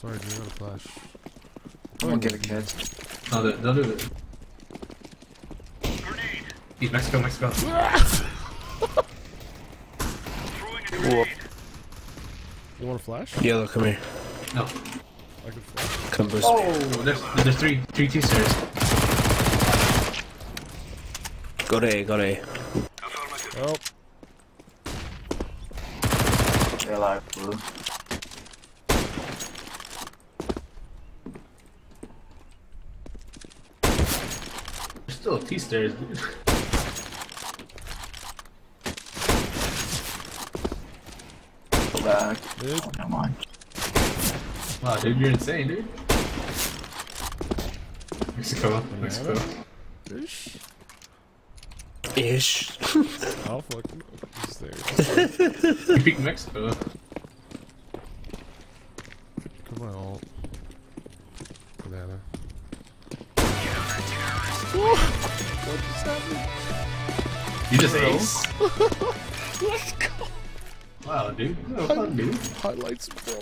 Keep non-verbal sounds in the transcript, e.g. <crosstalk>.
Sorry, dude, I got a flash. I'm gonna get a kid. No, they'll, they'll do it. He's Mexico, Mexico. <laughs> Whoa. You want a flash? Yellow, come here. No. I could flash. Come boost. Oh, oh there's there's three three T stairs. Go to A, go to A. Oh, They're alive, blue. Still T stairs, dude. Go back. dude. Oh, never mind. Wow, dude, you're insane, dude. Mexico, Mexico. Ish. Ish. <laughs> I'll fucking just there. You peek Mexico. Come on, alt. Banana. What just happened? You just ace. <laughs> Let's go. Wow, dude. No fun, dude. Highlights, bro.